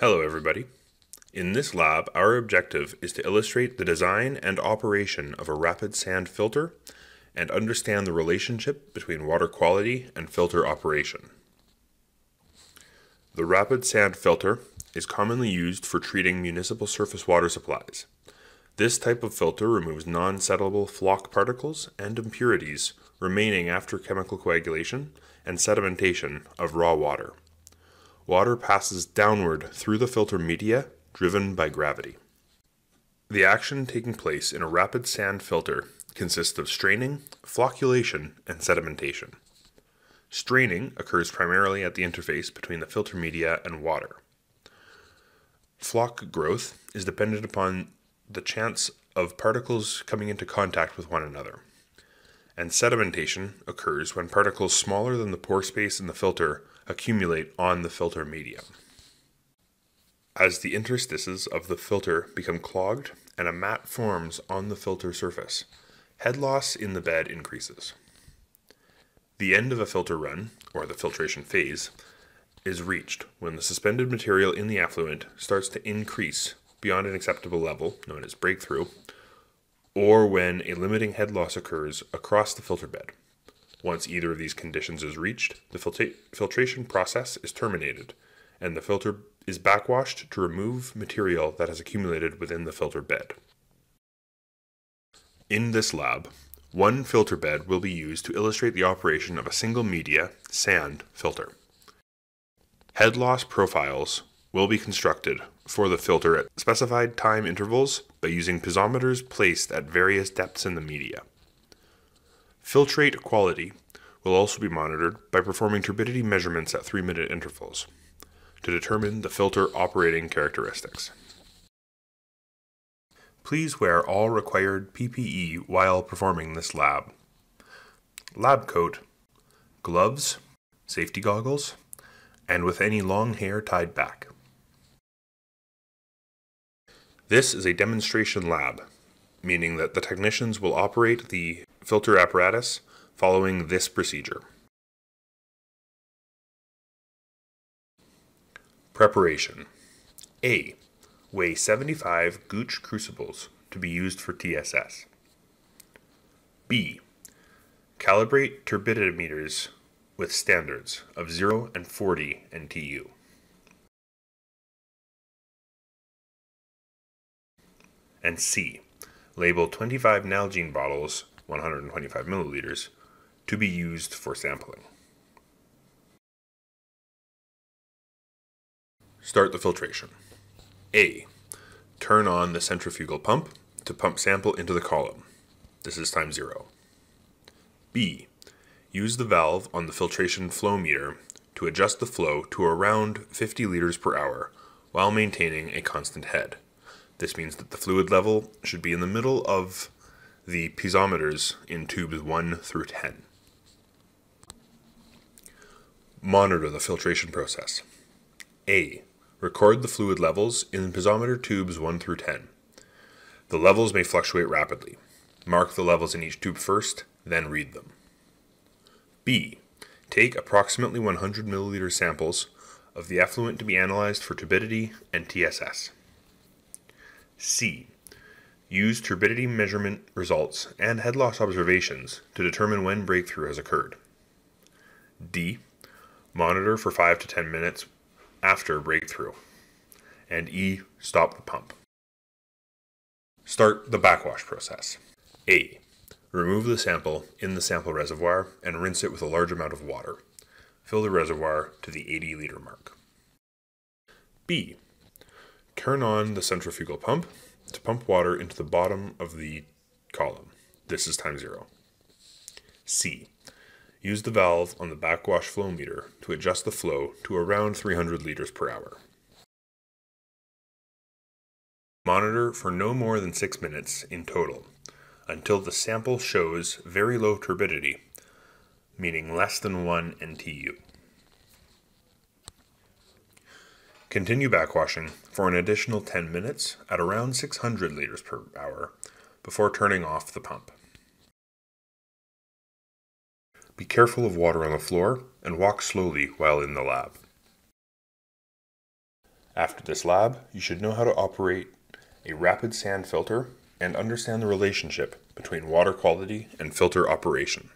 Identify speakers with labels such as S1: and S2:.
S1: Hello, everybody. In this lab, our objective is to illustrate the design and operation of a rapid sand filter and understand the relationship between water quality and filter operation. The rapid sand filter is commonly used for treating municipal surface water supplies. This type of filter removes non-settleable floc particles and impurities remaining after chemical coagulation and sedimentation of raw water. Water passes downward through the filter media driven by gravity. The action taking place in a rapid sand filter consists of straining, flocculation, and sedimentation. Straining occurs primarily at the interface between the filter media and water. Floc growth is dependent upon the chance of particles coming into contact with one another. And sedimentation occurs when particles smaller than the pore space in the filter accumulate on the filter medium. As the interstices of the filter become clogged and a mat forms on the filter surface, head loss in the bed increases. The end of a filter run, or the filtration phase, is reached when the suspended material in the effluent starts to increase beyond an acceptable level, known as breakthrough, or when a limiting head loss occurs across the filter bed. Once either of these conditions is reached, the filtra- filtration process is terminated, and the filter is backwashed to remove material that has accumulated within the filter bed. In this lab, one filter bed will be used to illustrate the operation of a single media, sand, filter. Head loss profiles will be constructed for the filter at specified time intervals by using piezometers placed at various depths in the media. Filtrate quality will also be monitored by performing turbidity measurements at 3 minute intervals to determine the filter operating characteristics. Please wear all required PPE while performing this lab. Lab coat, gloves, safety goggles, and with any long hair tied back. This is a demonstration lab, meaning that the technicians will operate the filter apparatus following this procedure. Preparation A. Weigh 75 Gooch crucibles to be used for TSS. B. Calibrate turbidimeters with standards of 0 and 40 NTU. And C. Label 25 Nalgene bottles, 125 milliliters, to be used for sampling. Start the filtration. A. Turn on the centrifugal pump to pump sample into the column. This is time zero. B. Use the valve on the filtration flow meter to adjust the flow to around 50 liters per hour while maintaining a constant head. This means that the fluid level should be in the middle of the piezometers in tubes 1 through 10. Monitor the filtration process. A. Record the fluid levels in piezometer tubes 1 through 10. The levels may fluctuate rapidly. Mark the levels in each tube first, then read them. B. Take approximately 100 milliliter samples of the effluent to be analyzed for turbidity and TSS. C. Use turbidity measurement results and head loss observations to determine when breakthrough has occurred. D. Monitor for 5 to 10 minutes after breakthrough. And E, stop the pump. Start the backwash process. A. Remove the sample in the sample reservoir and rinse it with a large amount of water. Fill the reservoir to the 80 liter mark. B. Turn on the centrifugal pump to pump water into the bottom of the column. This is time zero. C. Use the valve on the backwash flow meter to adjust the flow to around 300 liters per hour. Monitor for no more than 6 minutes in total until the sample shows very low turbidity, meaning less than 1 NTU. Continue backwashing for an additional 10 minutes at around 600 liters per hour before turning off the pump. Be careful of water on the floor and walk slowly while in the lab. After this lab, you should know how to operate a rapid sand filter and understand the relationship between water quality and filter operation.